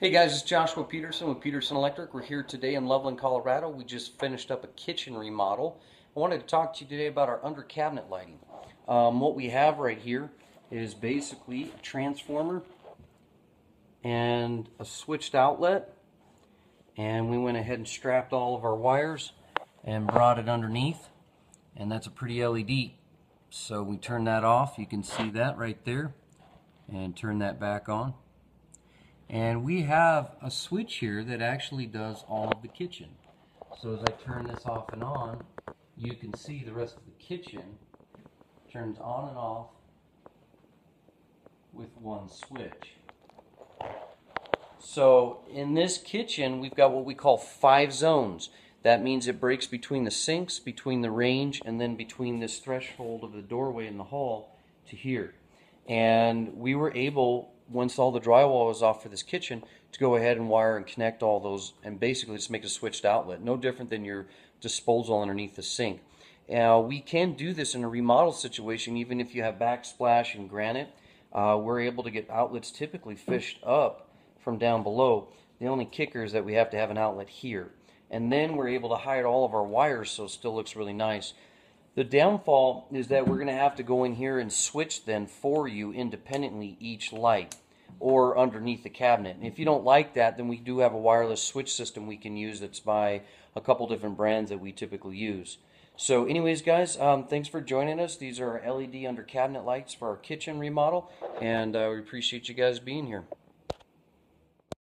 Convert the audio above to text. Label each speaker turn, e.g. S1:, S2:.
S1: Hey guys, it's Joshua Peterson with Peterson Electric. We're here today in Loveland, Colorado. We just finished up a kitchen remodel. I wanted to talk to you today about our under cabinet lighting. Um, what we have right here is basically a transformer and a switched outlet. And we went ahead and strapped all of our wires and brought it underneath. And that's a pretty LED. So we turn that off. You can see that right there. And turn that back on. And we have a switch here that actually does all of the kitchen. So as I turn this off and on, you can see the rest of the kitchen turns on and off with one switch. So in this kitchen, we've got what we call five zones. That means it breaks between the sinks, between the range, and then between this threshold of the doorway in the hall to here. And we were able once all the drywall was off for this kitchen, to go ahead and wire and connect all those and basically just make a switched outlet. No different than your disposal underneath the sink. Now, we can do this in a remodel situation, even if you have backsplash and granite. Uh, we're able to get outlets typically fished up from down below. The only kicker is that we have to have an outlet here. And then we're able to hide all of our wires so it still looks really nice. The downfall is that we're going to have to go in here and switch then for you independently each light or underneath the cabinet. And if you don't like that, then we do have a wireless switch system we can use that's by a couple different brands that we typically use. So anyways, guys, um, thanks for joining us. These are LED under cabinet lights for our kitchen remodel, and uh, we appreciate you guys being here.